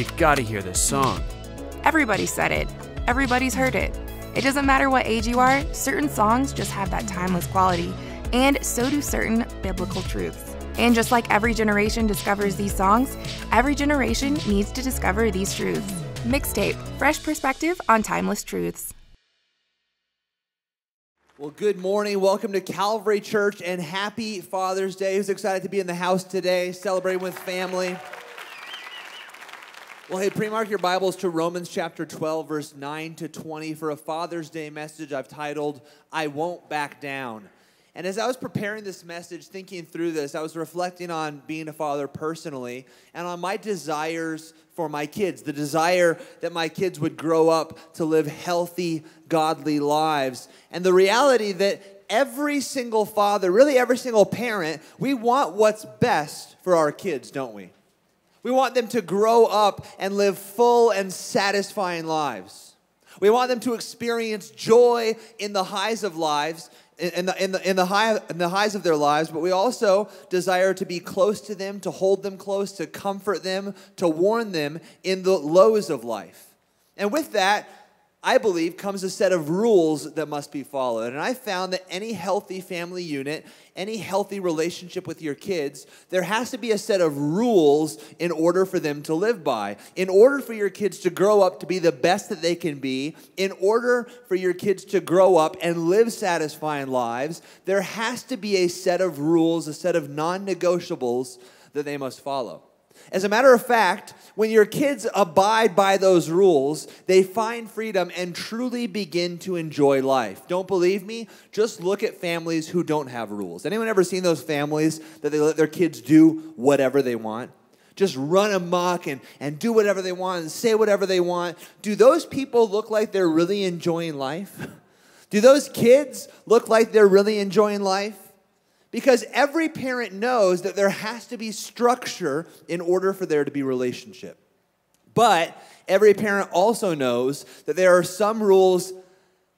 You gotta hear this song. Everybody said it. Everybody's heard it. It doesn't matter what age you are, certain songs just have that timeless quality, and so do certain biblical truths. And just like every generation discovers these songs, every generation needs to discover these truths. Mixtape, fresh perspective on timeless truths. Well, good morning. Welcome to Calvary Church and happy Father's Day. Who's excited to be in the house today, celebrating with family? Well, hey, pre mark your Bibles to Romans chapter 12, verse 9 to 20 for a Father's Day message I've titled, I Won't Back Down. And as I was preparing this message, thinking through this, I was reflecting on being a father personally and on my desires for my kids, the desire that my kids would grow up to live healthy, godly lives. And the reality that every single father, really every single parent, we want what's best for our kids, don't we? We want them to grow up and live full and satisfying lives. We want them to experience joy in the highs of lives in the, in, the, in, the high, in the highs of their lives, but we also desire to be close to them, to hold them close, to comfort them, to warn them in the lows of life. And with that, I believe, comes a set of rules that must be followed. And I found that any healthy family unit, any healthy relationship with your kids, there has to be a set of rules in order for them to live by. In order for your kids to grow up to be the best that they can be, in order for your kids to grow up and live satisfying lives, there has to be a set of rules, a set of non negotiables that they must follow. As a matter of fact, when your kids abide by those rules, they find freedom and truly begin to enjoy life. Don't believe me? Just look at families who don't have rules. Anyone ever seen those families that they let their kids do whatever they want? Just run amok and, and do whatever they want and say whatever they want. Do those people look like they're really enjoying life? Do those kids look like they're really enjoying life? Because every parent knows that there has to be structure in order for there to be relationship. But every parent also knows that there are some rules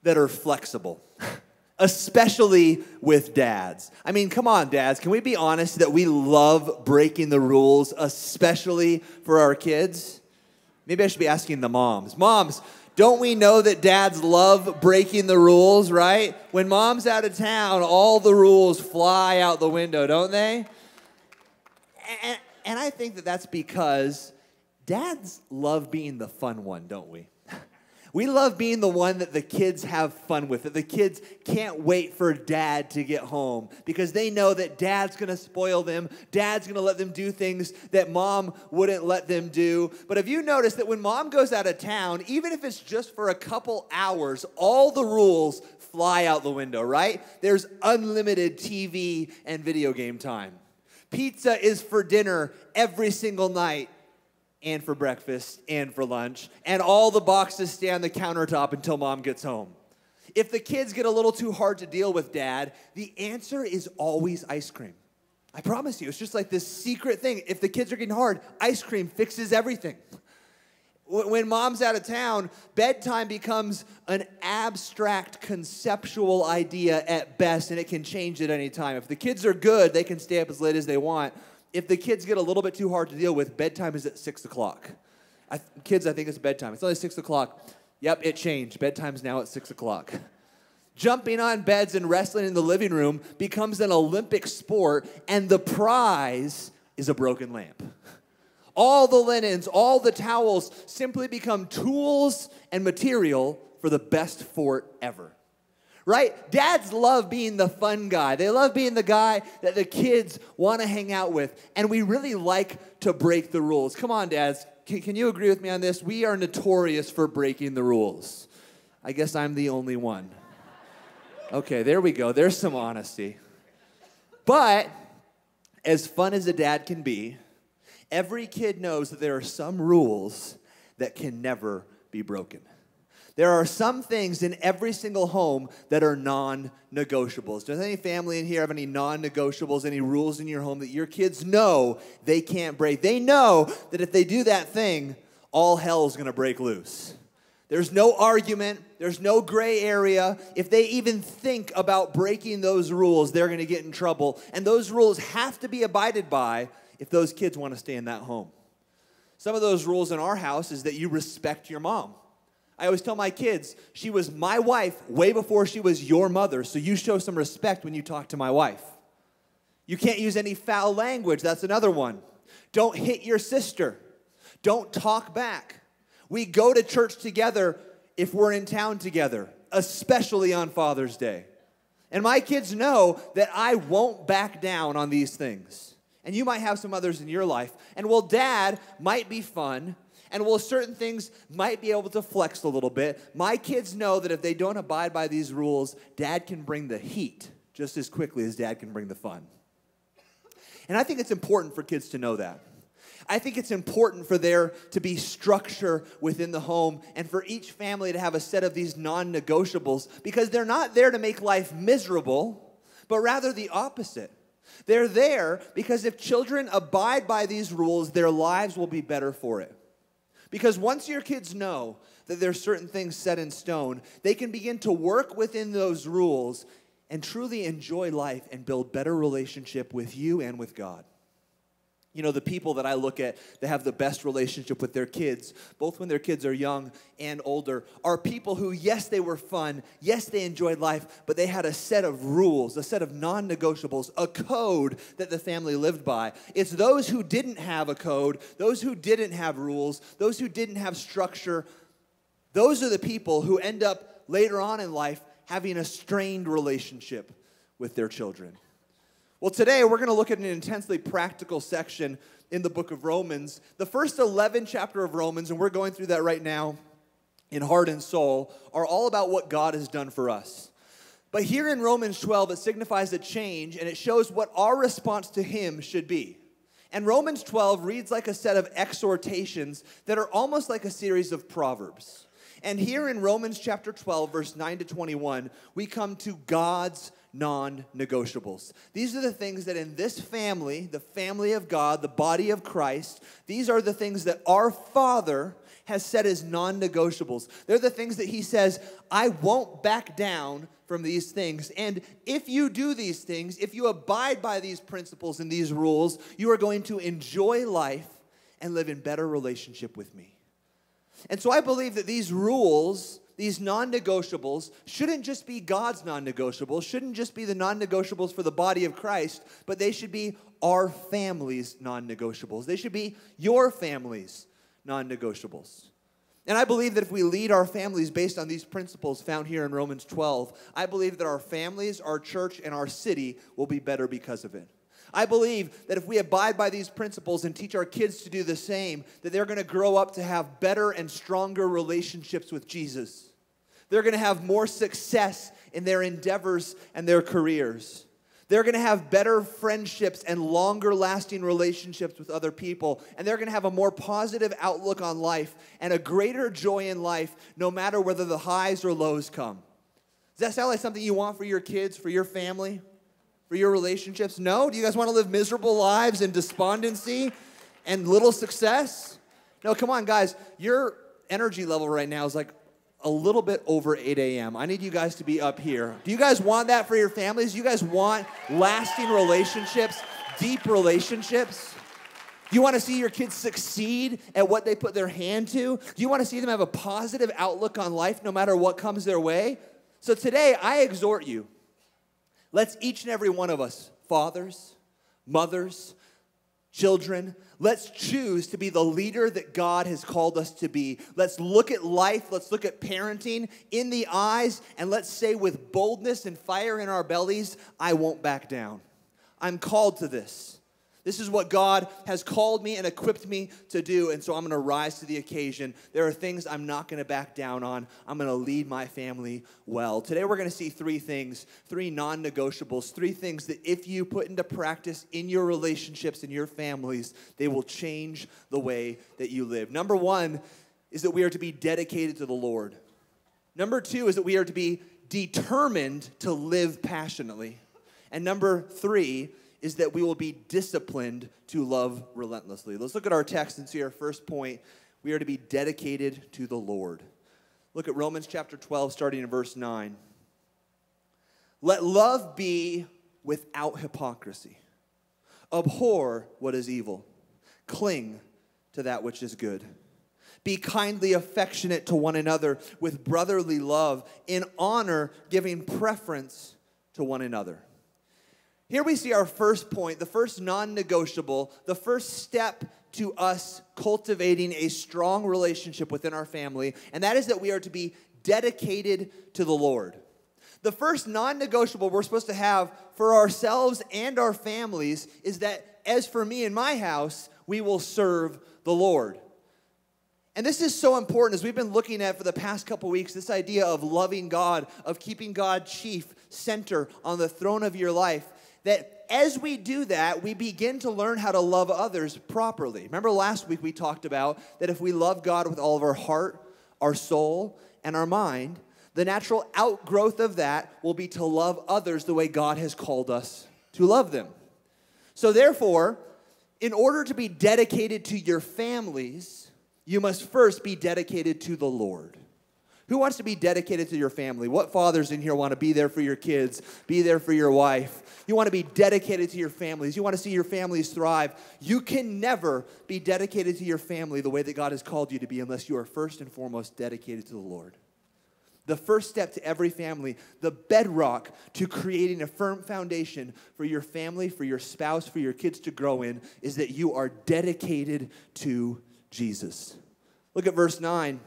that are flexible, especially with dads. I mean, come on, dads, can we be honest that we love breaking the rules, especially for our kids? Maybe I should be asking the moms. Moms, don't we know that dads love breaking the rules, right? When mom's out of town, all the rules fly out the window, don't they? And, and I think that that's because dads love being the fun one, don't we? We love being the one that the kids have fun with, that the kids can't wait for dad to get home because they know that dad's gonna spoil them, dad's gonna let them do things that mom wouldn't let them do. But have you noticed that when mom goes out of town, even if it's just for a couple hours, all the rules fly out the window, right? There's unlimited TV and video game time. Pizza is for dinner every single night and for breakfast and for lunch, and all the boxes stay on the countertop until mom gets home. If the kids get a little too hard to deal with dad, the answer is always ice cream. I promise you, it's just like this secret thing. If the kids are getting hard, ice cream fixes everything. When mom's out of town, bedtime becomes an abstract conceptual idea at best, and it can change at any time. If the kids are good, they can stay up as late as they want if the kids get a little bit too hard to deal with, bedtime is at six o'clock. I, kids, I think it's bedtime. It's only six o'clock. Yep, it changed. Bedtime's now at six o'clock. Jumping on beds and wrestling in the living room becomes an Olympic sport, and the prize is a broken lamp. All the linens, all the towels simply become tools and material for the best fort ever right? Dads love being the fun guy. They love being the guy that the kids want to hang out with. And we really like to break the rules. Come on, dads. Can, can, you agree with me on this? We are notorious for breaking the rules. I guess I'm the only one. Okay, there we go. There's some honesty. But as fun as a dad can be, every kid knows that there are some rules that can never be broken. There are some things in every single home that are non negotiables. Does any family in here have any non negotiables, any rules in your home that your kids know they can't break? They know that if they do that thing, all hell is going to break loose. There's no argument, there's no gray area. If they even think about breaking those rules, they're going to get in trouble. And those rules have to be abided by if those kids want to stay in that home. Some of those rules in our house is that you respect your mom. I always tell my kids, she was my wife way before she was your mother, so you show some respect when you talk to my wife. You can't use any foul language, that's another one. Don't hit your sister. Don't talk back. We go to church together if we're in town together, especially on Father's Day. And my kids know that I won't back down on these things. And you might have some others in your life. And well, dad might be fun, and while certain things might be able to flex a little bit, my kids know that if they don't abide by these rules, dad can bring the heat just as quickly as dad can bring the fun. And I think it's important for kids to know that. I think it's important for there to be structure within the home and for each family to have a set of these non negotiables because they're not there to make life miserable, but rather the opposite. They're there because if children abide by these rules, their lives will be better for it. Because once your kids know that there's certain things set in stone, they can begin to work within those rules and truly enjoy life and build better relationship with you and with God. You know, the people that I look at that have the best relationship with their kids, both when their kids are young and older, are people who, yes, they were fun, yes, they enjoyed life, but they had a set of rules, a set of non negotiables, a code that the family lived by. It's those who didn't have a code, those who didn't have rules, those who didn't have structure, those are the people who end up later on in life having a strained relationship with their children. Well, today we're going to look at an intensely practical section in the book of Romans. The first 11 chapter of Romans, and we're going through that right now in heart and soul, are all about what God has done for us. But here in Romans 12, it signifies a change and it shows what our response to Him should be. And Romans 12 reads like a set of exhortations that are almost like a series of proverbs. And here in Romans chapter 12, verse 9 to 21, we come to God's non negotiables. These are the things that in this family, the family of God, the body of Christ, these are the things that our Father has set as non negotiables. They're the things that He says, I won't back down from these things. And if you do these things, if you abide by these principles and these rules, you are going to enjoy life and live in better relationship with me. And so I believe that these rules these non negotiables shouldn't just be God's non negotiables, shouldn't just be the non negotiables for the body of Christ, but they should be our family's non negotiables. They should be your family's non negotiables. And I believe that if we lead our families based on these principles found here in Romans 12, I believe that our families, our church, and our city will be better because of it. I believe that if we abide by these principles and teach our kids to do the same, that they're going to grow up to have better and stronger relationships with Jesus. They're going to have more success in their endeavors and their careers. They're going to have better friendships and longer lasting relationships with other people. And they're going to have a more positive outlook on life and a greater joy in life, no matter whether the highs or lows come. Does that sound like something you want for your kids, for your family? For your relationships? No? Do you guys want to live miserable lives in despondency and little success? No, come on, guys. Your energy level right now is like a little bit over 8 a.m. I need you guys to be up here. Do you guys want that for your families? Do you guys want lasting relationships, deep relationships? Do you want to see your kids succeed at what they put their hand to? Do you want to see them have a positive outlook on life no matter what comes their way? So today, I exhort you Let's each and every one of us, fathers, mothers, children, let's choose to be the leader that God has called us to be. Let's look at life, let's look at parenting in the eyes, and let's say with boldness and fire in our bellies, I won't back down. I'm called to this. This is what God has called me and equipped me to do, and so I'm going to rise to the occasion. There are things I'm not going to back down on. I'm going to lead my family well. Today, we're going to see three things, three non negotiables, three things that if you put into practice in your relationships, and your families, they will change the way that you live. Number one is that we are to be dedicated to the Lord. Number two is that we are to be determined to live passionately. And number three is that we will be disciplined to love relentlessly. Let's look at our text and see our first point. We are to be dedicated to the Lord. Look at Romans chapter 12, starting in verse 9. Let love be without hypocrisy. Abhor what is evil. Cling to that which is good. Be kindly affectionate to one another with brotherly love, in honor, giving preference to one another. Here we see our first point, the first non negotiable, the first step to us cultivating a strong relationship within our family, and that is that we are to be dedicated to the Lord. The first non negotiable we're supposed to have for ourselves and our families is that, as for me and my house, we will serve the Lord. And this is so important as we've been looking at for the past couple weeks this idea of loving God, of keeping God chief, center on the throne of your life. That as we do that, we begin to learn how to love others properly. Remember last week we talked about that if we love God with all of our heart, our soul, and our mind, the natural outgrowth of that will be to love others the way God has called us to love them. So, therefore, in order to be dedicated to your families, you must first be dedicated to the Lord. Who wants to be dedicated to your family? What fathers in here want to be there for your kids, be there for your wife? You want to be dedicated to your families. You want to see your families thrive. You can never be dedicated to your family the way that God has called you to be unless you are first and foremost dedicated to the Lord. The first step to every family, the bedrock to creating a firm foundation for your family, for your spouse, for your kids to grow in, is that you are dedicated to Jesus. Look at verse 9.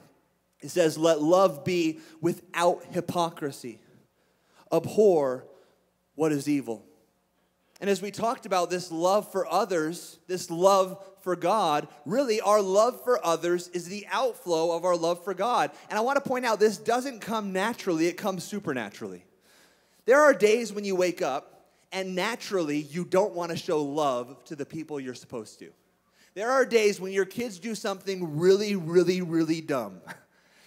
It says, Let love be without hypocrisy. Abhor what is evil. And as we talked about this love for others, this love for God, really our love for others is the outflow of our love for God. And I want to point out this doesn't come naturally, it comes supernaturally. There are days when you wake up and naturally you don't want to show love to the people you're supposed to. There are days when your kids do something really, really, really dumb.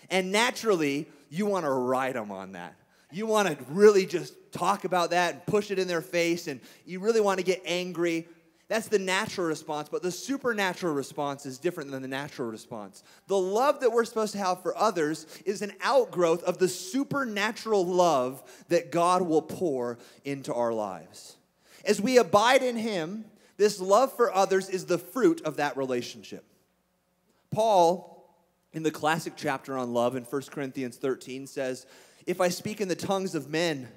And naturally, you want to ride them on that. You want to really just talk about that and push it in their face, and you really want to get angry. That's the natural response, but the supernatural response is different than the natural response. The love that we're supposed to have for others is an outgrowth of the supernatural love that God will pour into our lives. As we abide in Him, this love for others is the fruit of that relationship. Paul, in the classic chapter on love in 1 Corinthians 13, says, If I speak in the tongues of men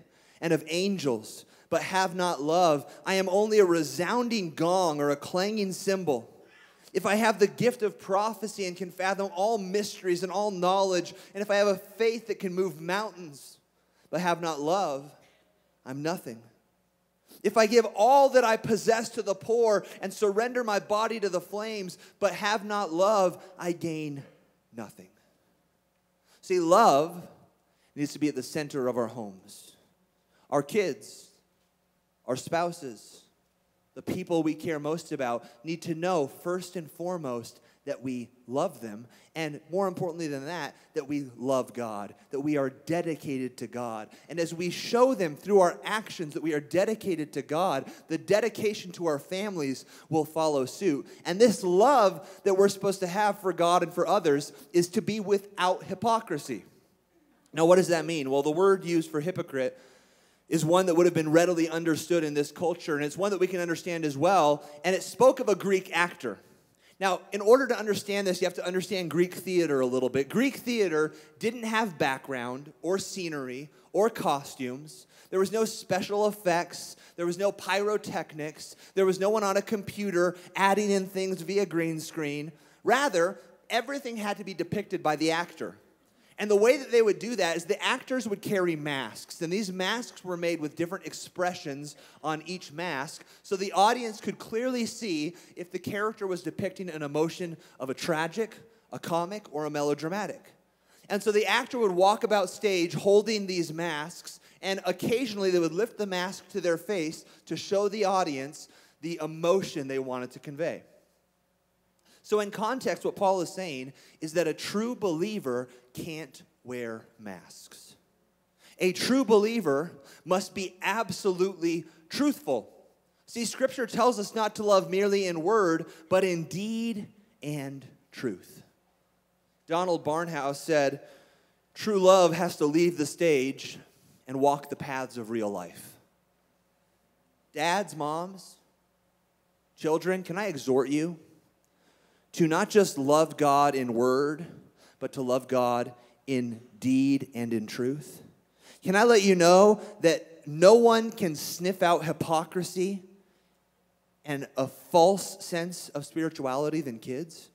and of angels, but have not love, I am only a resounding gong or a clanging cymbal. If I have the gift of prophecy and can fathom all mysteries and all knowledge, and if I have a faith that can move mountains, but have not love, I'm nothing. If I give all that I possess to the poor and surrender my body to the flames, but have not love, I gain nothing. See, love needs to be at the center of our homes. Our kids, our spouses, the people we care most about need to know first and foremost that we love them, and more importantly than that, that we love God, that we are dedicated to God. And as we show them through our actions that we are dedicated to God, the dedication to our families will follow suit. And this love that we're supposed to have for God and for others is to be without hypocrisy. Now, what does that mean? Well, the word used for hypocrite is one that would have been readily understood in this culture, and it's one that we can understand as well. And it spoke of a Greek actor. Now, in order to understand this, you have to understand Greek theater a little bit. Greek theater didn't have background or scenery or costumes. There was no special effects. There was no pyrotechnics. There was no one on a computer adding in things via green screen. Rather, everything had to be depicted by the actor. And the way that they would do that is the actors would carry masks, and these masks were made with different expressions on each mask, so the audience could clearly see if the character was depicting an emotion of a tragic, a comic, or a melodramatic. And so the actor would walk about stage holding these masks, and occasionally they would lift the mask to their face to show the audience the emotion they wanted to convey. So, in context, what Paul is saying is that a true believer can't wear masks. A true believer must be absolutely truthful. See, scripture tells us not to love merely in word, but in deed and truth. Donald Barnhouse said, True love has to leave the stage and walk the paths of real life. Dads, moms, children, can I exhort you? To not just love God in word, but to love God in deed and in truth? Can I let you know that no one can sniff out hypocrisy and a false sense of spirituality than kids?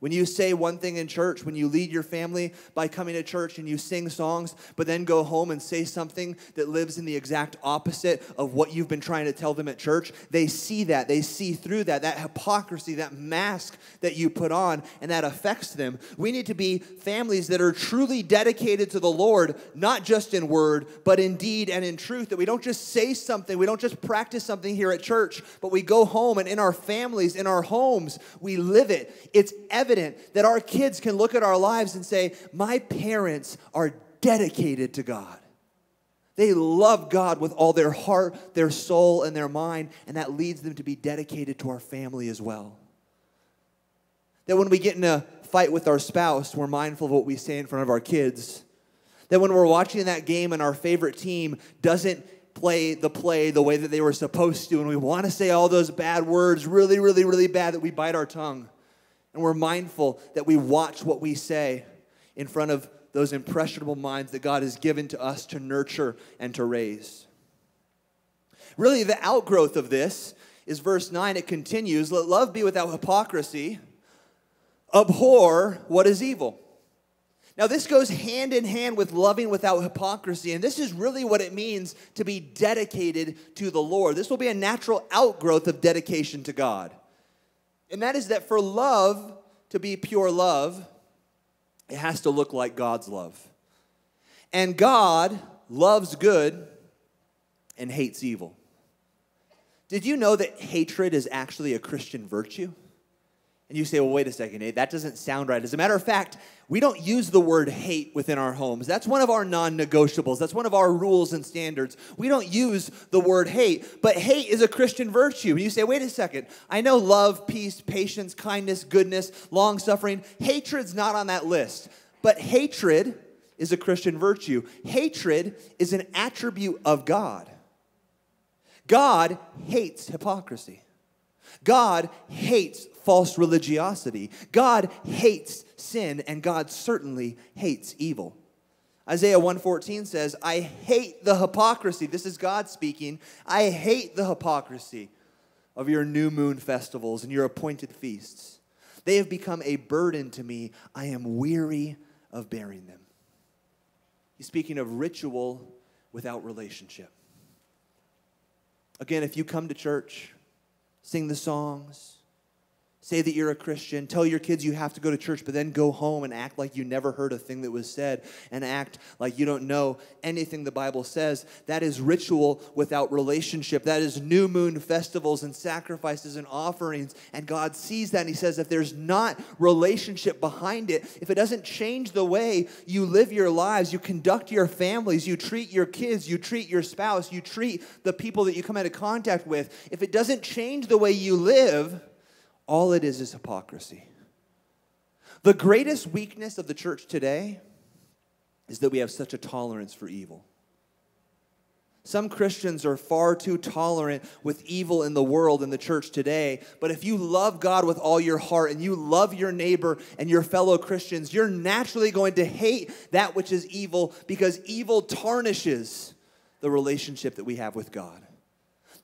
When you say one thing in church, when you lead your family by coming to church and you sing songs, but then go home and say something that lives in the exact opposite of what you've been trying to tell them at church, they see that. They see through that, that hypocrisy, that mask that you put on, and that affects them. We need to be families that are truly dedicated to the Lord, not just in word, but in deed and in truth. That we don't just say something, we don't just practice something here at church, but we go home and in our families, in our homes, we live it. It's evident that our kids can look at our lives and say, My parents are dedicated to God. They love God with all their heart, their soul, and their mind, and that leads them to be dedicated to our family as well. That when we get in a fight with our spouse, we're mindful of what we say in front of our kids. That when we're watching that game and our favorite team doesn't play the play the way that they were supposed to, and we want to say all those bad words really, really, really bad that we bite our tongue. And we're mindful that we watch what we say in front of those impressionable minds that God has given to us to nurture and to raise. Really, the outgrowth of this is verse 9. It continues Let love be without hypocrisy, abhor what is evil. Now, this goes hand in hand with loving without hypocrisy, and this is really what it means to be dedicated to the Lord. This will be a natural outgrowth of dedication to God. And that is that for love to be pure love, it has to look like God's love. And God loves good and hates evil. Did you know that hatred is actually a Christian virtue? And you say, well, wait a second, that doesn't sound right. As a matter of fact, we don't use the word hate within our homes. That's one of our non negotiables. That's one of our rules and standards. We don't use the word hate, but hate is a Christian virtue. And you say, wait a second, I know love, peace, patience, kindness, goodness, long suffering. Hatred's not on that list, but hatred is a Christian virtue. Hatred is an attribute of God. God hates hypocrisy. God hates false religiosity. God hates sin and God certainly hates evil. Isaiah 114 says, "I hate the hypocrisy." This is God speaking. "I hate the hypocrisy of your new moon festivals and your appointed feasts. They have become a burden to me. I am weary of bearing them." He's speaking of ritual without relationship. Again, if you come to church, sing the songs, say that you're a Christian, tell your kids you have to go to church, but then go home and act like you never heard a thing that was said and act like you don't know anything the Bible says. That is ritual without relationship. That is new moon festivals and sacrifices and offerings. And God sees that and He says, if there's not relationship behind it, if it doesn't change the way you live your lives, you conduct your families, you treat your kids, you treat your spouse, you treat the people that you come into contact with, if it doesn't change the way you live, all it is is hypocrisy. The greatest weakness of the church today is that we have such a tolerance for evil. Some Christians are far too tolerant with evil in the world in the church today. But if you love God with all your heart and you love your neighbor and your fellow Christians, you're naturally going to hate that which is evil because evil tarnishes the relationship that we have with God.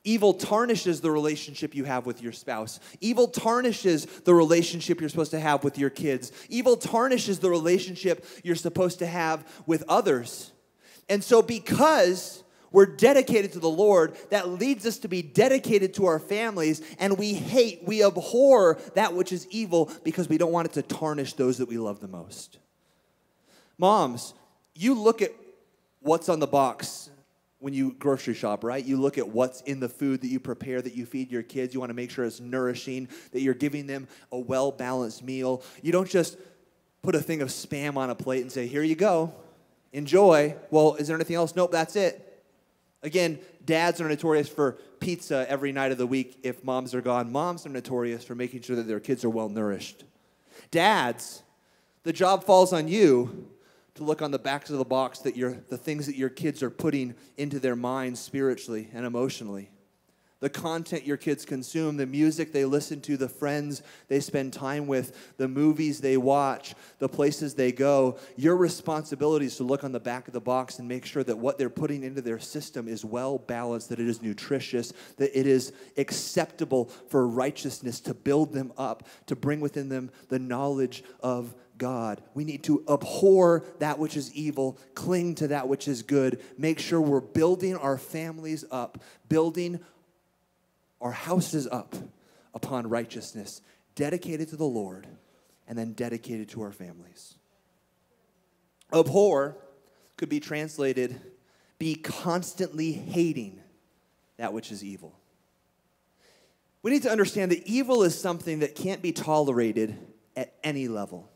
Evil tarnishes the relationship you have with your spouse. Evil tarnishes the relationship you're supposed to have with your kids. Evil tarnishes the relationship you're supposed to have with others. And so, because we're dedicated to the Lord, that leads us to be dedicated to our families, and we hate, we abhor that which is evil because we don't want it to tarnish those that we love the most. Moms, you look at what's on the box when you grocery shop, right? You look at what's in the food that you prepare, that you feed your kids. You want to make sure it's nourishing, that you're giving them a well balanced meal. You don't just put a thing of spam on a plate and say, here you go, enjoy. Well, is there anything else? Nope, that's it. Again, dads are notorious for pizza every night of the week if moms are gone. Moms are notorious for making sure that their kids are well nourished. Dads, the job falls on you to look on the backs of the box that your the things that your kids are putting into their minds spiritually and emotionally. the content your kids consume, the music they listen to, the friends they spend time with, the movies they watch, the places they go. Your responsibility is to look on the back of the box and make sure that what they're putting into their system is well balanced, that it is nutritious, that it is acceptable for righteousness to build them up, to bring within them the knowledge of God. We need to abhor that which is evil, cling to that which is good, make sure we're building our families up, building our houses up upon righteousness, dedicated to the Lord, and then dedicated to our families. Abhor could be translated be constantly hating that which is evil. We need to understand that evil is something that can't be tolerated at any level.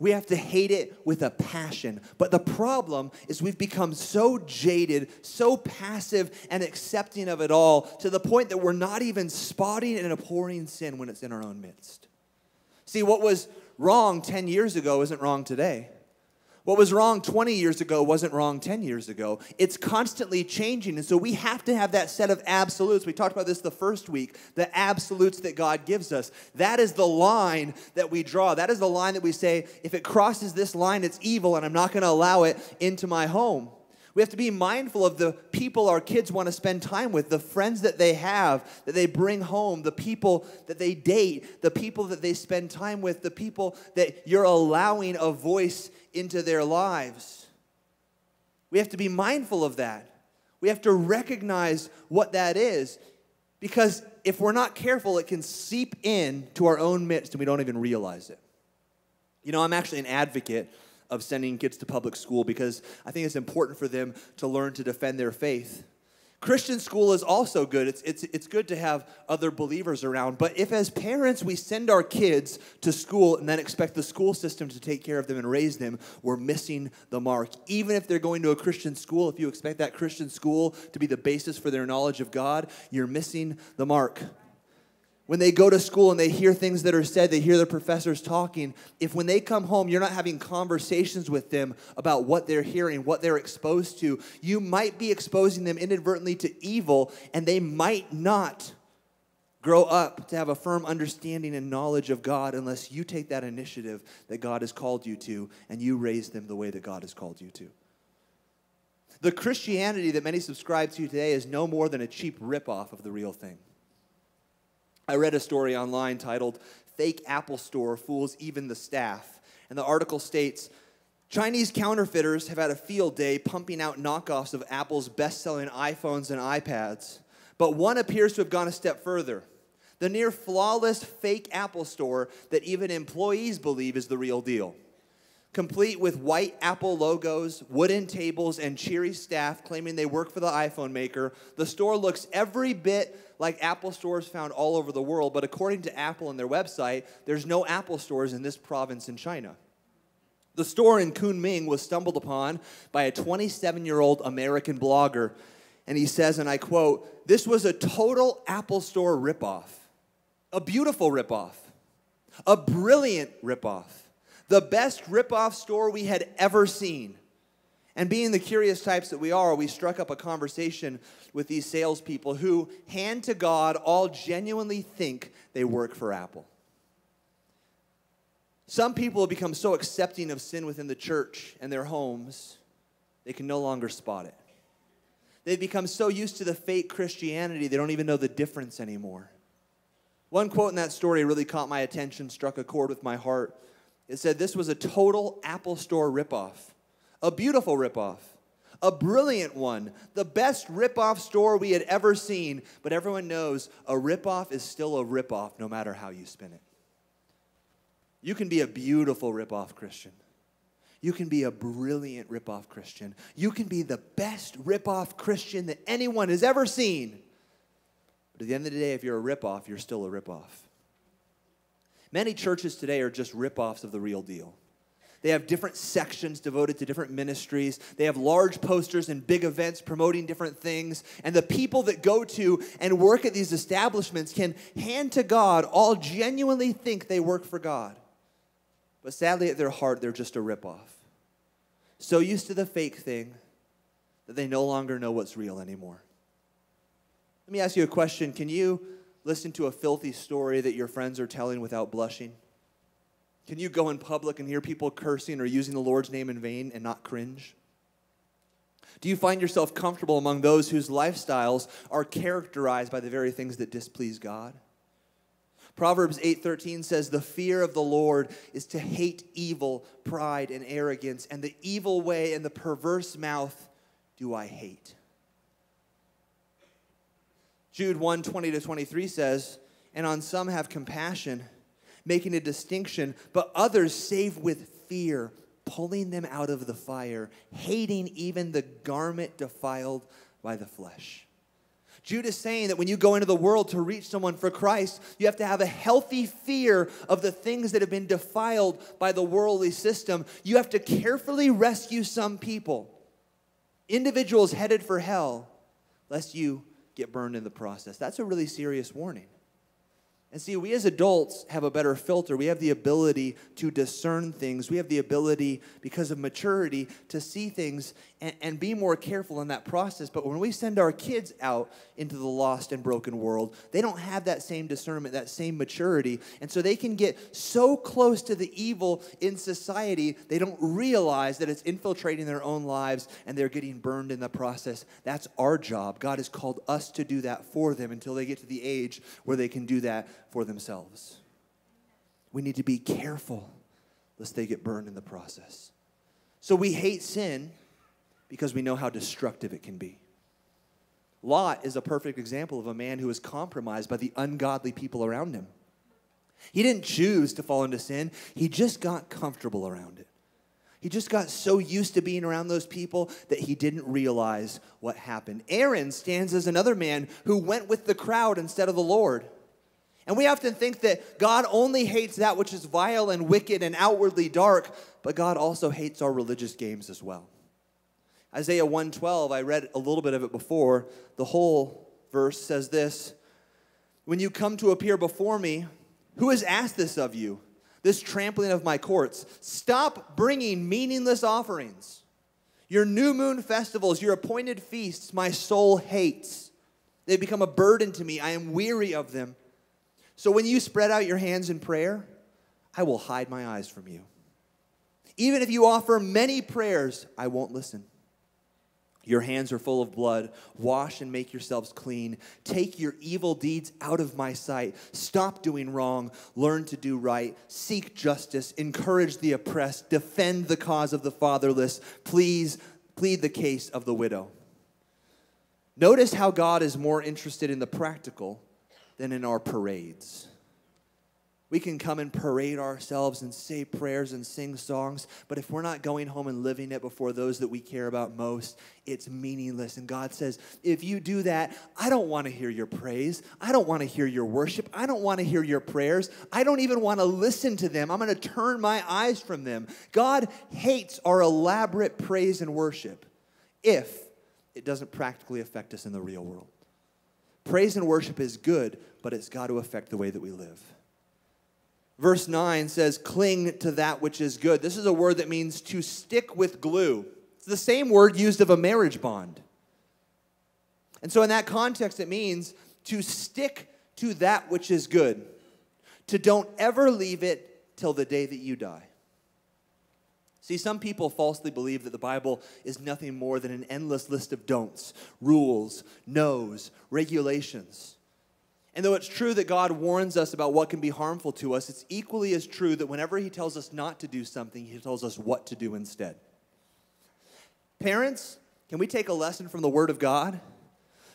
We have to hate it with a passion. But the problem is we've become so jaded, so passive and accepting of it all to the point that we're not even spotting and abhorring sin when it's in our own midst. See, what was wrong 10 years ago isn't wrong today. What was wrong 20 years ago wasn't wrong 10 years ago. It's constantly changing. And so we have to have that set of absolutes. We talked about this the first week the absolutes that God gives us. That is the line that we draw. That is the line that we say, if it crosses this line, it's evil, and I'm not going to allow it into my home. We have to be mindful of the people our kids want to spend time with, the friends that they have, that they bring home, the people that they date, the people that they spend time with, the people that you're allowing a voice into their lives. We have to be mindful of that. We have to recognize what that is because if we're not careful, it can seep in to our own midst and we don't even realize it. You know, I'm actually an advocate of sending kids to public school because I think it's important for them to learn to defend their faith. Christian school is also good. It's, it's, it's good to have other believers around. But if, as parents, we send our kids to school and then expect the school system to take care of them and raise them, we're missing the mark. Even if they're going to a Christian school, if you expect that Christian school to be the basis for their knowledge of God, you're missing the mark when they go to school and they hear things that are said, they hear their professors talking. If when they come home, you're not having conversations with them about what they're hearing, what they're exposed to, you might be exposing them inadvertently to evil, and they might not grow up to have a firm understanding and knowledge of God unless you take that initiative that God has called you to and you raise them the way that God has called you to. The Christianity that many subscribe to today is no more than a cheap ripoff of the real thing. I read a story online titled Fake Apple Store Fools Even the Staff. And the article states Chinese counterfeiters have had a field day pumping out knockoffs of Apple's best selling iPhones and iPads. But one appears to have gone a step further. The near flawless fake Apple store that even employees believe is the real deal. Complete with white Apple logos, wooden tables, and cheery staff claiming they work for the iPhone maker, the store looks every bit like Apple stores found all over the world, but according to Apple and their website, there's no Apple stores in this province in China. The store in Kunming was stumbled upon by a 27 year old American blogger, and he says, and I quote, This was a total Apple store ripoff, a beautiful ripoff, a brilliant ripoff, the best ripoff store we had ever seen. And being the curious types that we are, we struck up a conversation with these salespeople who, hand to God, all genuinely think they work for Apple. Some people have become so accepting of sin within the church and their homes, they can no longer spot it. They've become so used to the fake Christianity, they don't even know the difference anymore. One quote in that story really caught my attention, struck a chord with my heart. It said, This was a total Apple Store ripoff a beautiful ripoff, a brilliant one, the best ripoff store we had ever seen. But everyone knows a ripoff is still a ripoff no matter how you spin it. You can be a beautiful ripoff Christian. You can be a brilliant ripoff Christian. You can be the best ripoff Christian that anyone has ever seen. But at the end of the day, if you're a ripoff, you're still a ripoff. Many churches today are just ripoffs of the real deal. They have different sections devoted to different ministries. They have large posters and big events promoting different things. And the people that go to and work at these establishments can hand to God all genuinely think they work for God. But sadly, at their heart, they're just a ripoff. So used to the fake thing that they no longer know what's real anymore. Let me ask you a question. Can you listen to a filthy story that your friends are telling without blushing? Can you go in public and hear people cursing or using the Lord's name in vain and not cringe? Do you find yourself comfortable among those whose lifestyles are characterized by the very things that displease God? Proverbs 8:13 says the fear of the Lord is to hate evil, pride and arrogance, and the evil way and the perverse mouth do I hate. Jude 1 20 to 23 says, And on some have compassion, making a distinction, but others save with fear, pulling them out of the fire, hating even the garment defiled by the flesh. Jude is saying that when you go into the world to reach someone for Christ, you have to have a healthy fear of the things that have been defiled by the worldly system. You have to carefully rescue some people, individuals headed for hell, lest you get burned in the process. That's a really serious warning. And see, we as adults have a better filter. We have the ability to discern things. We have the ability, because of maturity, to see things and, and, be more careful in that process. But when we send our kids out into the lost and broken world, they don't have that same discernment, that same maturity. And so they can get so close to the evil in society, they don't realize that it's infiltrating their own lives and they're getting burned in the process. That's our job. God has called us to do that for them until they get to the age where they can do that for themselves. We need to be careful lest they get burned in the process. So we hate sin because we know how destructive it can be. Lot is a perfect example of a man who was compromised by the ungodly people around him. He didn't choose to fall into sin, he just got comfortable around it. He just got so used to being around those people that he didn't realize what happened. Aaron stands as another man who went with the crowd instead of the Lord. And we often think that God only hates that which is vile and wicked and outwardly dark, but God also hates our religious games as well. Isaiah 112, I read a little bit of it before. The whole verse says this When you come to appear before me, who has asked this of you? This trampling of my courts. Stop bringing meaningless offerings. Your new moon festivals, your appointed feasts, my soul hates. They become a burden to me. I am weary of them. So when you spread out your hands in prayer, I will hide my eyes from you. Even if you offer many prayers, I won't listen. Your hands are full of blood. Wash and make yourselves clean. Take your evil deeds out of my sight. Stop doing wrong. Learn to do right. Seek justice. Encourage the oppressed. Defend the cause of the fatherless. Please plead the case of the widow. Notice how God is more interested in the practical than in our parades. We can come and parade ourselves and say prayers and sing songs, but if we're not going home and living it before those that we care about most, it's meaningless. And God says, if you do that, I don't want to hear your praise. I don't want to hear your worship. I don't want to hear your prayers. I don't even want to listen to them. I'm going to turn my eyes from them. God hates our elaborate praise and worship if it doesn't practically affect us in the real world. Praise and worship is good, but it's got to affect the way that we live. Verse 9 says, cling to that which is good. This is a word that means to stick with glue. It's the same word used of a marriage bond. And so, in that context, it means to stick to that which is good, to don't ever leave it till the day that you die. See, some people falsely believe that the Bible is nothing more than an endless list of don'ts, rules, no's, regulations. And though it's true that God warns us about what can be harmful to us, it's equally as true that whenever He tells us not to do something, He tells us what to do instead. Parents, can we take a lesson from the Word of God?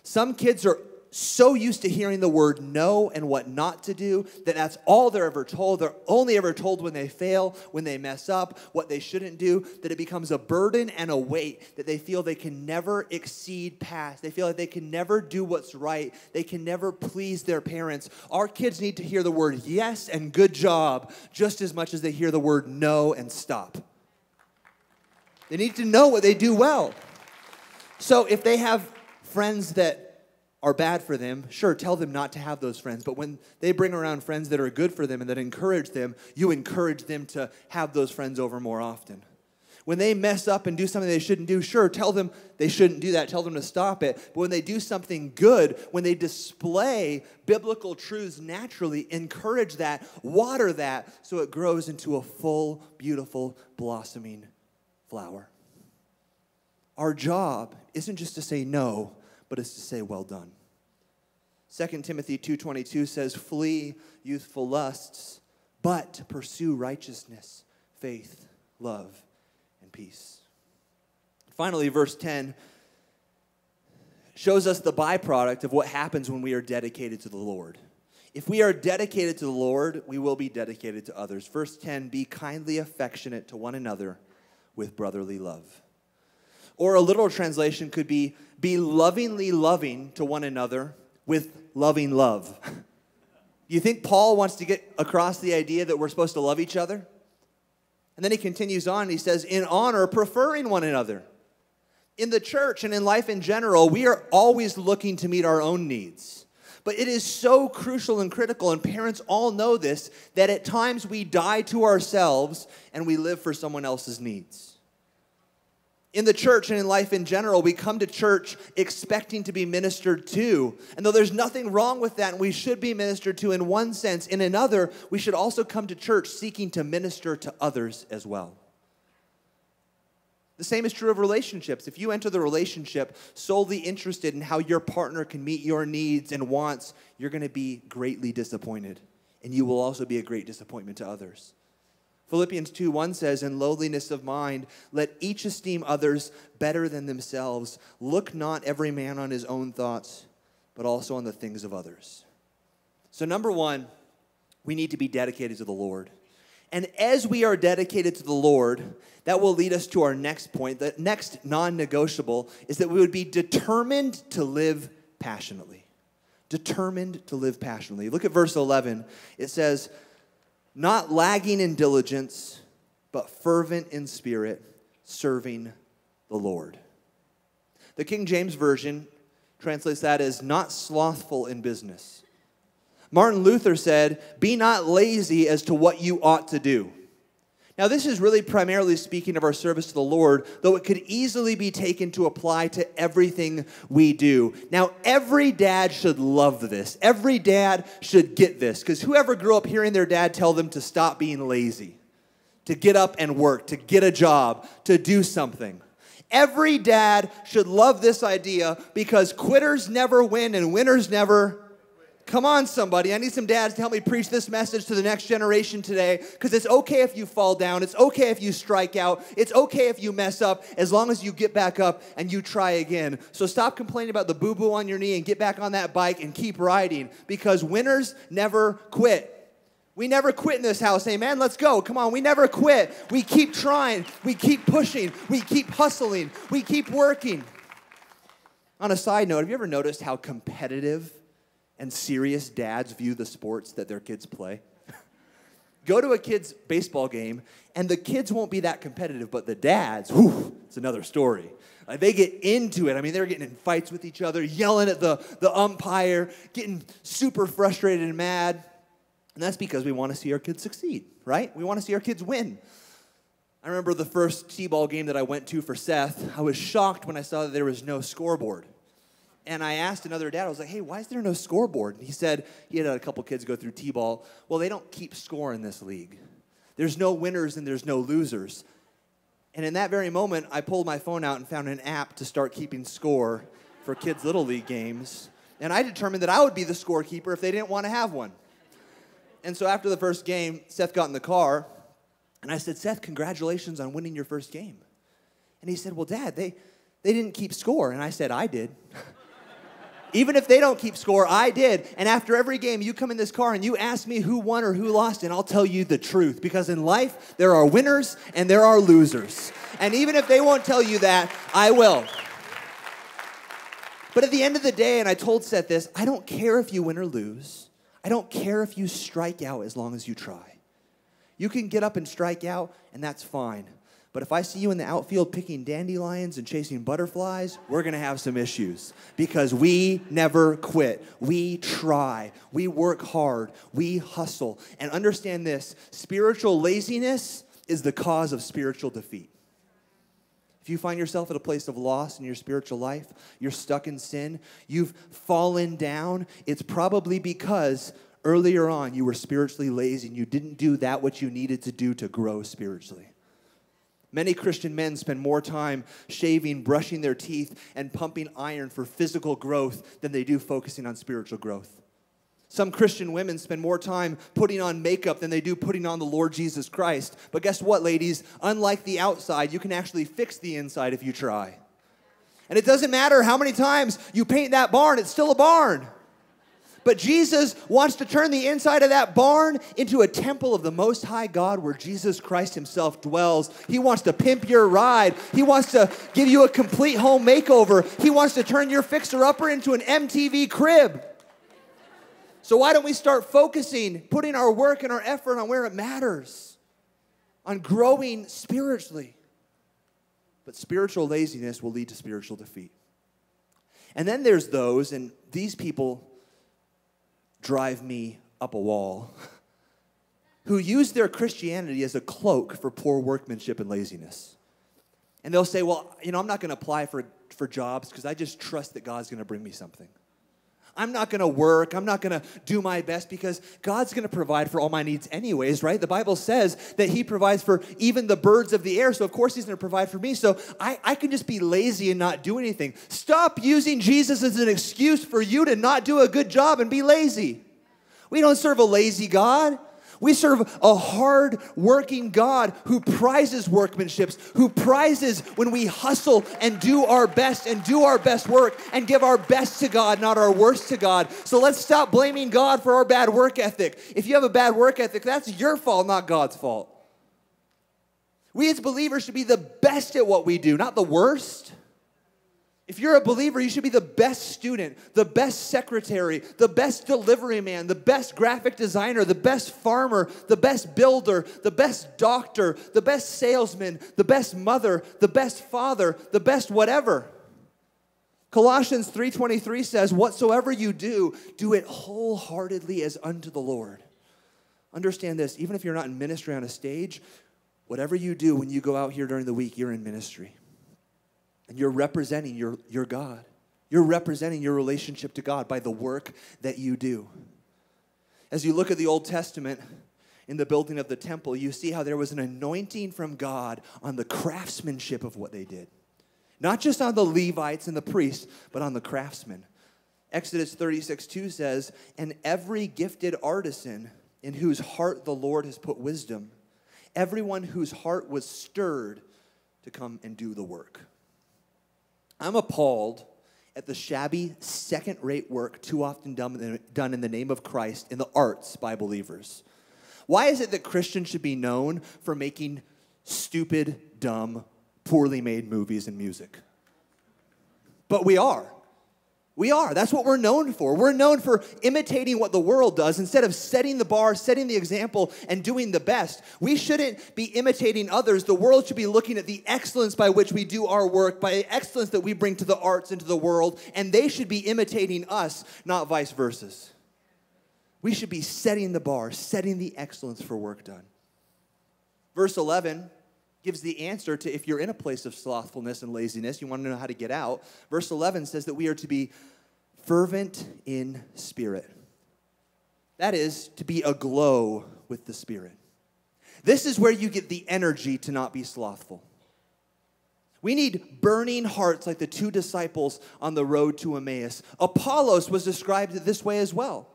Some kids are so used to hearing the word no and what not to do that that's all they're ever told. They're only ever told when they fail, when they mess up, what they shouldn't do, that it becomes a burden and a weight that they feel they can never exceed past. They feel like they can never do what's right. They can never please their parents. Our kids need to hear the word yes and good job just as much as they hear the word no and stop. They need to know what they do well. So if they have friends that are bad for them, sure, tell them not to have those friends. But when they bring around friends that are good for them and that encourage them, you encourage them to have those friends over more often. When they mess up and do something they shouldn't do, sure, tell them they shouldn't do that, tell them to stop it. But when they do something good, when they display biblical truths naturally, encourage that, water that, so it grows into a full, beautiful, blossoming flower. Our job isn't just to say no, but it's to say well done. 2 Timothy 2:22 says, "Flee youthful lusts, but pursue righteousness, faith, love, and peace." Finally, verse 10 shows us the byproduct of what happens when we are dedicated to the Lord. If we are dedicated to the Lord, we will be dedicated to others. Verse 10 Be kindly affectionate to one another with brotherly love. Or a literal translation could be Be lovingly loving to one another with loving love. you think Paul wants to get across the idea that we're supposed to love each other? And then he continues on and he says, In honor, preferring one another. In the church and in life in general, we are always looking to meet our own needs. But it is so crucial and critical, and parents all know this, that at times we die to ourselves and we live for someone else's needs in the church and in life in general, we come to church expecting to be ministered to. And though there's nothing wrong with that, we should be ministered to in one sense, in another, we should also come to church seeking to minister to others as well. The same is true of relationships. If you enter the relationship solely interested in how your partner can meet your needs and wants, you're going to be greatly disappointed. And you will also be a great disappointment to others. Philippians 2 1 says, In lowliness of mind, let each esteem others better than themselves. Look not every man on his own thoughts, but also on the things of others. So, number one, we need to be dedicated to the Lord. And as we are dedicated to the Lord, that will lead us to our next point. The next non negotiable is that we would be determined to live passionately. Determined to live passionately. Look at verse 11. It says, not lagging in diligence, but fervent in spirit, serving the Lord. The King James Version translates that as not slothful in business. Martin Luther said, Be not lazy as to what you ought to do. Now, this is really primarily speaking of our service to the Lord, though it could easily be taken to apply to everything we do. Now, every dad should love this. Every dad should get this, because whoever grew up hearing their dad tell them to stop being lazy, to get up and work, to get a job, to do something. Every dad should love this idea because quitters never win and winners never Come on, somebody. I need some dads to help me preach this message to the next generation today because it's okay if you fall down. It's okay if you strike out. It's okay if you mess up as long as you get back up and you try again. So stop complaining about the boo boo on your knee and get back on that bike and keep riding because winners never quit. We never quit in this house. Amen. Let's go. Come on. We never quit. We keep trying. We keep pushing. We keep hustling. We keep working. On a side note, have you ever noticed how competitive? And serious dads view the sports that their kids play. Go to a kid's baseball game, and the kids won't be that competitive, but the dads, whew, it's another story. They get into it. I mean, they're getting in fights with each other, yelling at the, the umpire, getting super frustrated and mad. And that's because we want to see our kids succeed, right? We want to see our kids win. I remember the first T ball game that I went to for Seth. I was shocked when I saw that there was no scoreboard and I asked another dad, I was like, hey, why is there no scoreboard? And he said he had a couple kids go through T ball. Well, they don't keep score in this league. There's no winners and there's no losers. And in that very moment, I pulled my phone out and found an app to start keeping score for kids' little league games. And I determined that I would be the scorekeeper if they didn't want to have one. And so after the first game, Seth got in the car, and I said, Seth, congratulations on winning your first game. And he said, Well, Dad, they, they didn't keep score. And I said, I did. Even if they don't keep score, I did. And after every game, you come in this car and you ask me who won or who lost, and I'll tell you the truth. Because in life, there are winners and there are losers. And even if they won't tell you that, I will. But at the end of the day, and I told Seth this, I don't care if you win or lose. I don't care if you strike out as long as you try. You can get up and strike out, and that's fine. But if I see you in the outfield picking dandelions and chasing butterflies, we're going to have some issues because we never quit. We try. We work hard. We hustle. And understand this spiritual laziness is the cause of spiritual defeat. If you find yourself at a place of loss in your spiritual life, you're stuck in sin, you've fallen down, it's probably because earlier on you were spiritually lazy and you didn't do that what you needed to do to grow spiritually. Many Christian men spend more time shaving, brushing their teeth, and pumping iron for physical growth than they do focusing on spiritual growth. Some Christian women spend more time putting on makeup than they do putting on the Lord Jesus Christ. But guess what, ladies? Unlike the outside, you can actually fix the inside if you try. And it doesn't matter how many times you paint that barn, it's still a barn. But Jesus wants to turn the inside of that barn into a temple of the Most High God where Jesus Christ Himself dwells. He wants to pimp your ride. He wants to give you a complete home makeover. He wants to turn your fixer upper into an MTV crib. So, why don't we start focusing, putting our work and our effort on where it matters, on growing spiritually? But spiritual laziness will lead to spiritual defeat. And then there's those, and these people drive me up a wall, who use their Christianity as a cloak for poor workmanship and laziness. And they'll say, Well, you know, I'm not going to apply for, for jobs because I just trust that God's going to bring me something. I'm not going to work. I'm not going to do my best because God's going to provide for all my needs, anyways, right? The Bible says that He provides for even the birds of the air. So, of course, He's going to provide for me. So, I, I can just be lazy and not do anything. Stop using Jesus as an excuse for you to not do a good job and be lazy. We don't serve a lazy God. We serve a hard working God who prizes workmanships, who prizes when we hustle and do our best and do our best work and give our best to God, not our worst to God. So let's stop blaming God for our bad work ethic. If you have a bad work ethic, that's your fault, not God's fault. We as believers should be the best at what we do, not the worst. If you're a believer, you should be the best student, the best secretary, the best delivery man, the best graphic designer, the best farmer, the best builder, the best doctor, the best salesman, the best mother, the best father, the best whatever. Colossians 3:23 says, "Whatsoever you do, do it wholeheartedly as unto the Lord." Understand this, even if you're not in ministry on a stage, whatever you do when you go out here during the week, you're in ministry. And you're representing your, your God. You're representing your relationship to God by the work that you do. As you look at the Old Testament, in the building of the temple, you see how there was an anointing from God on the craftsmanship of what they did. Not just on the Levites and the priests, but on the craftsmen. Exodus 36 2 says, And every gifted artisan in whose heart the Lord has put wisdom, everyone whose heart was stirred to come and do the work. I'm appalled at the shabby, second rate work too often done in the name of Christ in the arts by believers. Why is it that Christians should be known for making stupid, dumb, poorly made movies and music? But we are. We are. That's what we're known for. We're known for imitating what the world does instead of setting the bar, setting the example, and doing the best. We shouldn't be imitating others. The world should be looking at the excellence by which we do our work, by the excellence that we bring to the arts and to the world, and they should be imitating us, not vice versa. We should be setting the bar, setting the excellence for work done. Verse 11 gives the answer to if you're in a place of slothfulness and laziness, you want to know how to get out. Verse 11 says that we are to be fervent in spirit. That is, to be aglow with the Spirit. This is where you get the energy to not be slothful. We need burning hearts like the two disciples on the road to Emmaus. Apollos was described this way as well.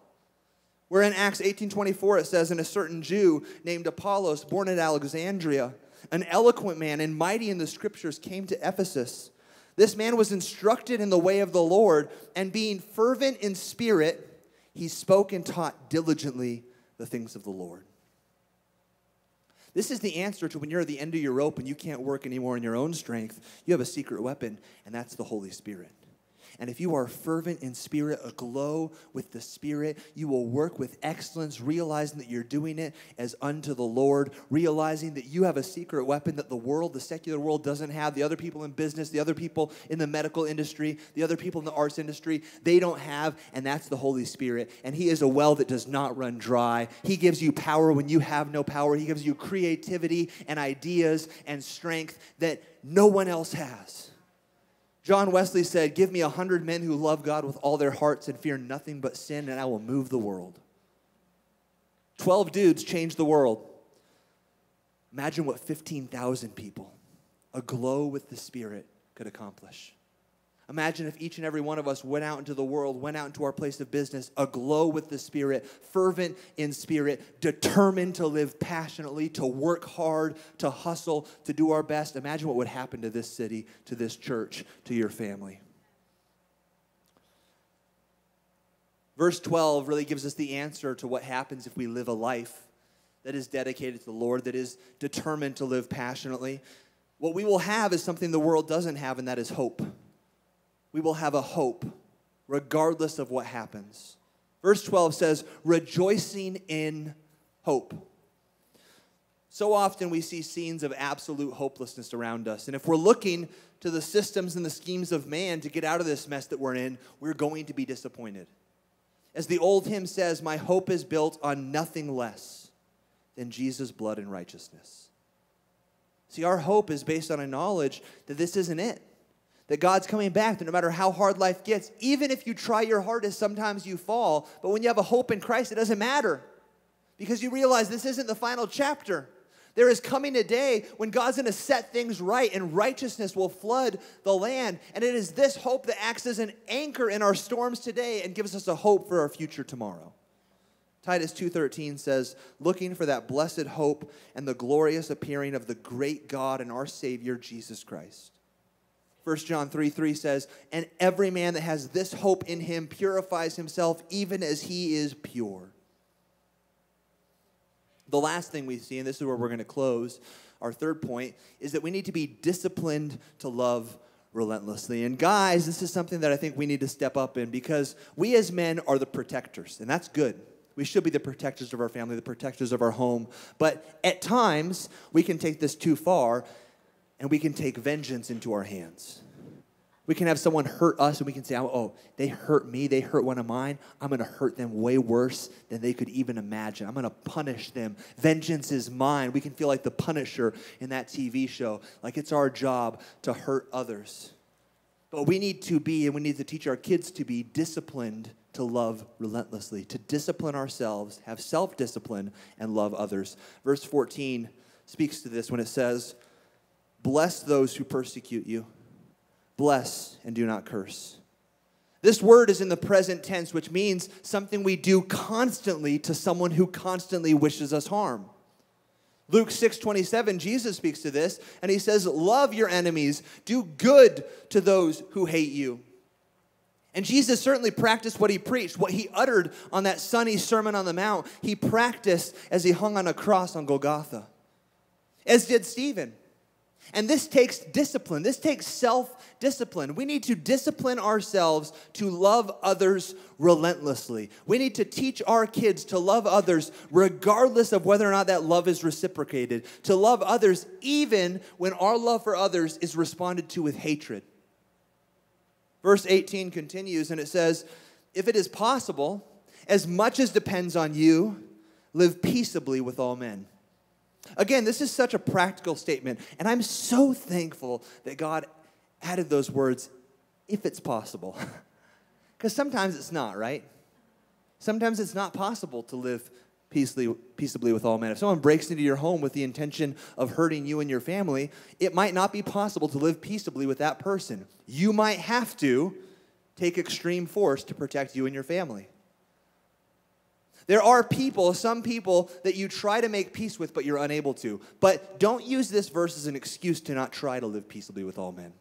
Where in Acts 18:24 it says, "And a certain Jew named Apollos, born at Alexandria, an eloquent man and mighty in the scriptures, came to Ephesus. This man was instructed in the way of the Lord, and being fervent in spirit, he spoke and taught diligently the things of the Lord. This is the answer to when you're at the end of your rope and you can't work anymore in your own strength. You have a secret weapon, and that's the Holy Spirit. And if you are fervent in spirit, aglow with the Spirit, you will work with excellence, realizing that you're doing it as unto the Lord, realizing that you have a secret weapon that the world, the secular world, doesn't have. The other people in business, the other people in the medical industry, the other people in the arts industry, they don't have, and that's the Holy Spirit. And He is a well that does not run dry. He gives you power when you have no power, He gives you creativity and ideas and strength that no one else has. John Wesley said, Give me a hundred men who love God with all their hearts and fear nothing but sin, and I will move the world. Twelve dudes changed the world. Imagine what 15,000 people, aglow with the Spirit, could accomplish. Imagine if each and every one of us went out into the world, went out into our place of business, aglow with the Spirit, fervent in spirit, determined to live passionately, to work hard, to hustle, to do our best. Imagine what would happen to this city, to this church, to your family. Verse 12 really gives us the answer to what happens if we live a life that is dedicated to the Lord, that is determined to live passionately. What we will have is something the world doesn't have, and that is hope we will have a hope regardless of what happens. Verse 12 says, rejoicing in hope. So often we see scenes of absolute hopelessness around us. And if we're looking to the systems and the schemes of man to get out of this mess that we're in, we're going to be disappointed. As the old hymn says, My hope is built on nothing less than Jesus' blood and righteousness. See, our hope is based on a knowledge that this isn't it that God's coming back, that no matter how hard life gets, even if you try your hardest, sometimes you fall. But when you have a hope in Christ, it doesn't matter because you realize this isn't the final chapter. There is coming a day when God's going to set things right and righteousness will flood the land. And it is this hope that acts as an anchor in our storms today and gives us a hope for our future tomorrow. Titus 2:13 says, "Looking for that blessed hope and the glorious appearing of the great God and our Savior Jesus Christ." 1 John 3 3 says, And every man that has this hope in him purifies himself even as he is pure. The last thing we see, and this is where we're going to close, our third point, is that we need to be disciplined to love relentlessly. And guys, this is something that I think we need to step up in because we as men are the protectors, and that's good. We should be the protectors of our family, the protectors of our home. But at times, we can take this too far and we can take vengeance into our hands. We can have someone hurt us and we can say, oh, oh they hurt me, they hurt one of mine. I'm going to hurt them way worse than they could even imagine. I'm going to punish them. Vengeance is mine. We can feel like the punisher in that TV show, like it's our job to hurt others. But we need to be, and we need to teach our kids to be disciplined to love relentlessly, to discipline ourselves, have self discipline, and love others. Verse 14 speaks to this when it says, Bless those who persecute you. Bless and do not curse. This word is in the present tense, which means something we do constantly to someone who constantly wishes us harm. Luke 6:27 Jesus speaks to this and he says love your enemies do good to those who hate you. And Jesus certainly practiced what he preached, what he uttered on that sunny sermon on the mount. He practiced as he hung on a cross on Golgotha. As did Stephen. And this takes discipline. This takes self discipline. We need to discipline ourselves to love others relentlessly. We need to teach our kids to love others regardless of whether or not that love is reciprocated, to love others even when our love for others is responded to with hatred. Verse 18 continues and it says, If it is possible, as much as depends on you, live peaceably with all men. Again, this is such a practical statement, and I'm so thankful that God added those words, if it's possible. Because sometimes it's not, right? Sometimes it's not possible to live peaceably, peaceably with all men. If someone breaks into your home with the intention of hurting you and your family, it might not be possible to live peaceably with that person. You might have to take extreme force to protect you and your family. There are people, some people, that you try to make peace with, but you're unable to. But don't use this verse as an excuse to not try to live peaceably with all men.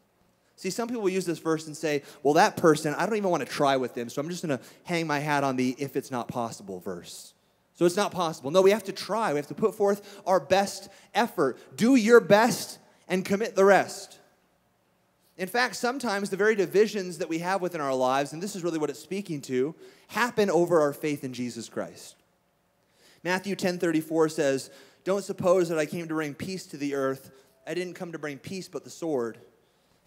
See, some people use this verse and say, well, that person, I don't even want to try with them, so I'm just going to hang my hat on the if it's not possible verse. So it's not possible. No, we have to try. We have to put forth our best effort. Do your best and commit the rest. In fact, sometimes the very divisions that we have within our lives, and this is really what it's speaking to, happen over our faith in Jesus Christ. Matthew 10:34 says, "Don't suppose that I came to bring peace to the earth. I didn't come to bring peace but the sword.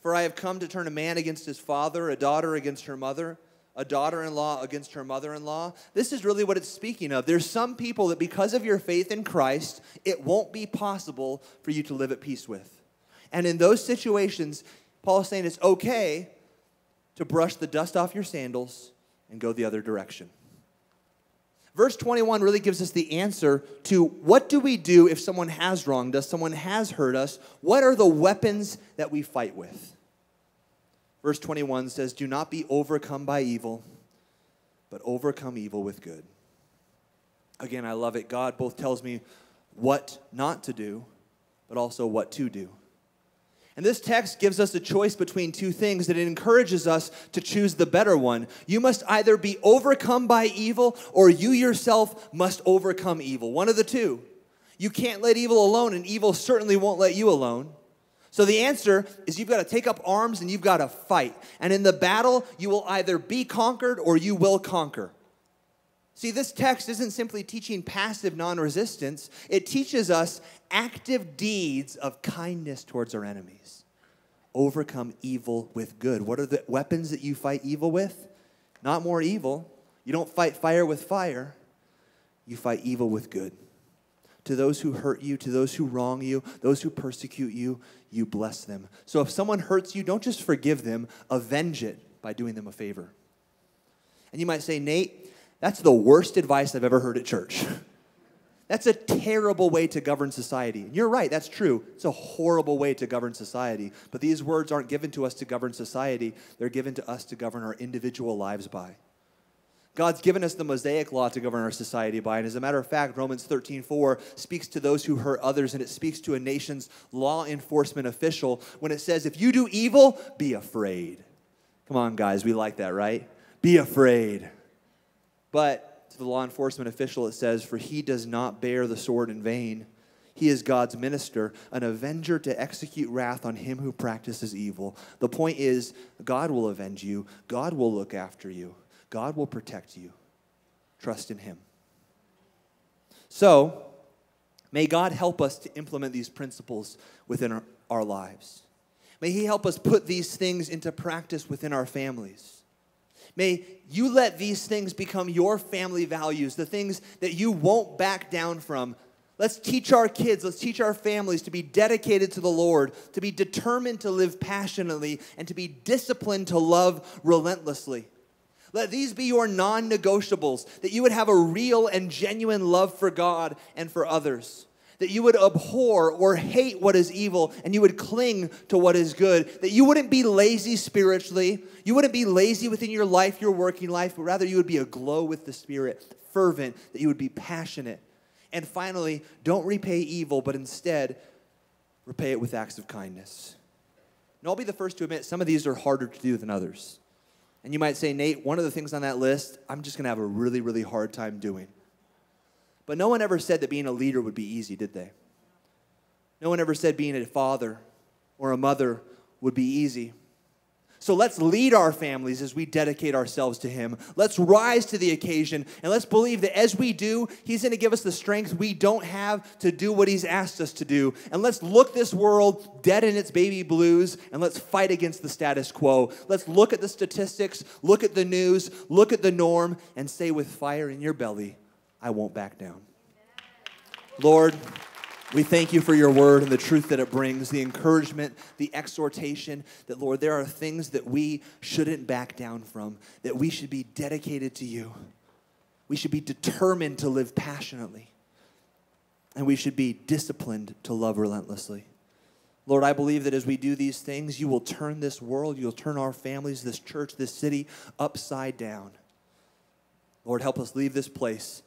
For I have come to turn a man against his father, a daughter against her mother, a daughter in law against her mother in law. This is really what it's speaking of. There's some people that because of your faith in Christ, it won't be possible for you to live at peace with. And in those situations, Paul is saying it's okay to brush the dust off your sandals and go the other direction. Verse 21 really gives us the answer to what do we do if someone has wronged us, someone has hurt us? What are the weapons that we fight with? Verse 21 says, Do not be overcome by evil, but overcome evil with good. Again, I love it. God both tells me what not to do, but also what to do. And this text gives us a choice between two things that it encourages us to choose the better one. You must either be overcome by evil or you yourself must overcome evil. One of the two. You can't let evil alone, and evil certainly won't let you alone. So the answer is you've got to take up arms and you've got to fight. And in the battle, you will either be conquered or you will conquer. See, this text isn't simply teaching passive non resistance, it teaches us active deeds of kindness towards our enemies. Overcome evil with good. What are the weapons that you fight evil with? Not more evil. You don't fight fire with fire, you fight evil with good. To those who hurt you, to those who wrong you, those who persecute you, you bless them. So if someone hurts you, don't just forgive them, avenge it by doing them a favor. And you might say, Nate, that's the worst advice I've ever heard at church. That's a terrible way to govern society. And you're right, that's true. It's a horrible way to govern society. But these words aren't given to us to govern society, they're given to us to govern our individual lives by. God's given us the Mosaic law to govern our society by. And as a matter of fact, Romans 13 4 speaks to those who hurt others, and it speaks to a nation's law enforcement official when it says, If you do evil, be afraid. Come on, guys, we like that, right? Be afraid. But to the law enforcement official, it says, For he does not bear the sword in vain. He is God's minister, an avenger to execute wrath on him who practices evil. The point is, God will avenge you, God will look after you, God will protect you. Trust in him. So, may God help us to implement these principles within our, our lives. May He help us put these things into practice within our families. May you let these things become your family values, the things that you won't back down from. Let's teach our kids, let's teach our families to be dedicated to the Lord, to be determined to live passionately, and to be disciplined to love relentlessly. Let these be your non negotiables, that you would have a real and genuine love for God and for others that you would abhor or hate what is evil and you would cling to what is good, that you wouldn't be lazy spiritually, you wouldn't be lazy within your life, your working life, but rather you would be aglow with the Spirit, fervent, that you would be passionate. And finally, don't repay evil, but instead repay it with acts of kindness. And I'll be the first to admit some of these are harder to do than others. And you might say, Nate, one of the things on that list, I'm just going to have a really, really hard time doing. But no one ever said that being a leader would be easy, did they? No one ever said being a father or a mother would be easy. So let's lead our families as we dedicate ourselves to Him. Let's rise to the occasion and let's believe that as we do, He's going to give us the strength we don't have to do what He's asked us to do. And let's look this world dead in its baby blues and let's fight against the status quo. Let's look at the statistics, look at the news, look at the norm, and say with fire in your belly, I won't back down. Lord, we thank you for your word and the truth that it brings, the encouragement, the exhortation that, Lord, there are things that we shouldn't back down from, that we should be dedicated to you. We should be determined to live passionately, and we should be disciplined to love relentlessly. Lord, I believe that as we do these things, you will turn this world, you'll turn our families, this church, this city upside down. Lord, help us leave this place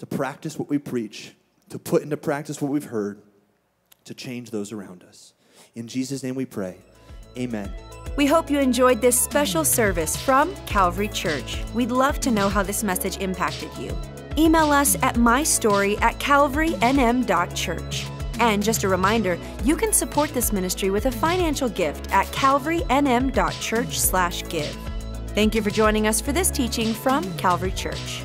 to practice what we preach, to put into practice what we've heard, to change those around us. In Jesus' name we pray. Amen. We hope you enjoyed this special service from Calvary Church. We'd love to know how this message impacted you. Email us at mystory at calvarynm.church. And just a reminder, you can support this ministry with a financial gift at calvarynm.church/give. Thank you for joining us for this teaching from Calvary Church.